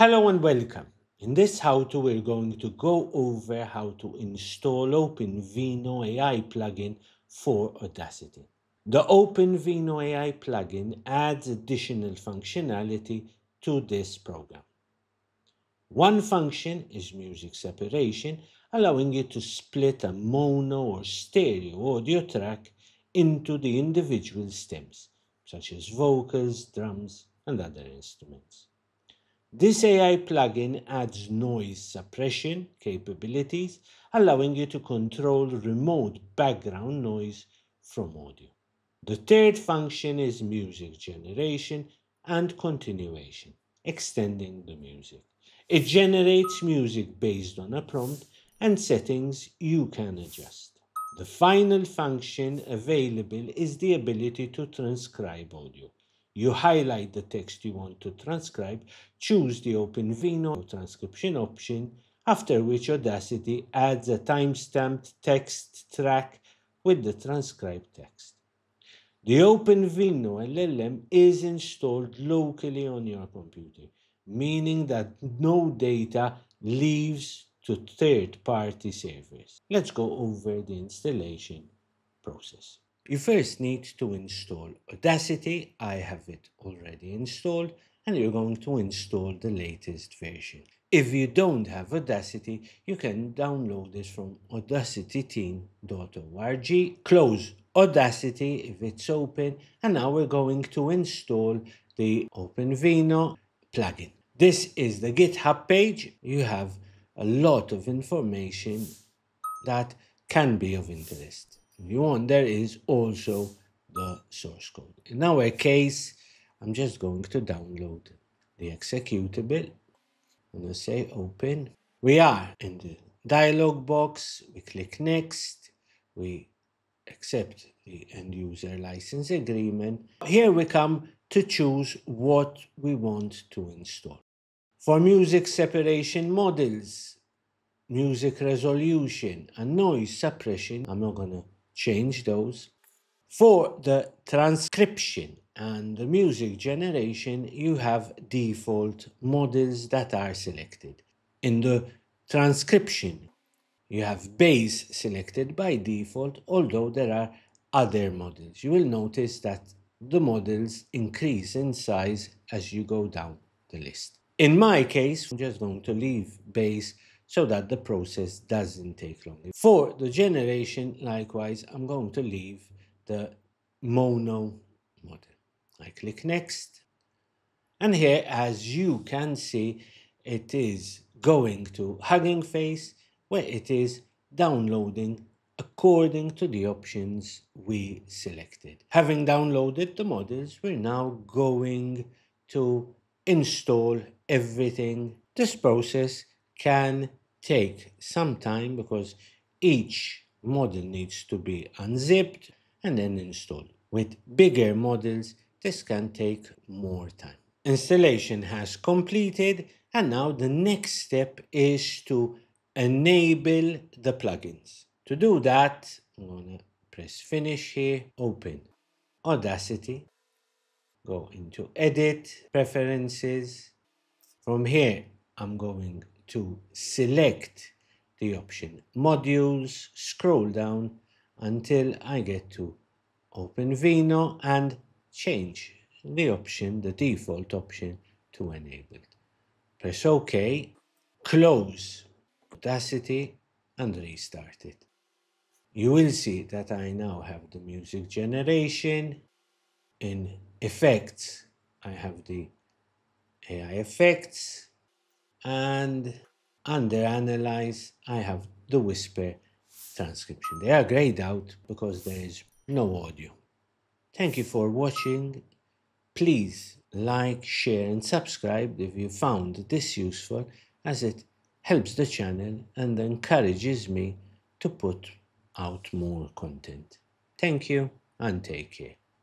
Hello and welcome. In this how-to we're going to go over how to install OpenVino AI plugin for Audacity. The OpenVino AI plugin adds additional functionality to this program. One function is music separation, allowing you to split a mono or stereo audio track into the individual stems, such as vocals, drums, and other instruments. This AI plugin adds noise suppression capabilities, allowing you to control remote background noise from audio. The third function is music generation and continuation, extending the music. It generates music based on a prompt and settings you can adjust. The final function available is the ability to transcribe audio. You highlight the text you want to transcribe, choose the OpenVino transcription option, after which Audacity adds a timestamped text track with the transcribed text. The OpenVino LLM is installed locally on your computer, meaning that no data leaves to third-party servers. Let's go over the installation process. You first need to install Audacity. I have it already installed and you're going to install the latest version. If you don't have Audacity, you can download this from audacityteam.org. Close Audacity if it's open and now we're going to install the OpenVino plugin. This is the GitHub page. You have a lot of information that can be of interest. You want, there is also the source code. In our case, I'm just going to download the executable. I'm going to say open. We are in the dialog box. We click next. We accept the end user license agreement. Here we come to choose what we want to install. For music separation models, music resolution and noise suppression, I'm not going to change those. For the transcription and the music generation, you have default models that are selected. In the transcription, you have base selected by default, although there are other models. You will notice that the models increase in size as you go down the list. In my case, I'm just going to leave base so that the process doesn't take long. For the generation, likewise, I'm going to leave the mono model. I click next. And here, as you can see, it is going to Hugging Face, where it is downloading according to the options we selected. Having downloaded the models, we're now going to install everything. This process can take some time because each model needs to be unzipped and then installed. With bigger models, this can take more time. Installation has completed and now the next step is to enable the plugins. To do that, I'm to press finish here, open Audacity, go into edit, preferences. From here, I'm going to select the option modules, scroll down until I get to OpenVino and change the option, the default option to enabled. Press OK, close Audacity and restart it. You will see that I now have the music generation. In effects, I have the AI effects and under analyze I have the whisper transcription. They are grayed out because there is no audio. Thank you for watching. Please like, share and subscribe if you found this useful as it helps the channel and encourages me to put out more content. Thank you and take care.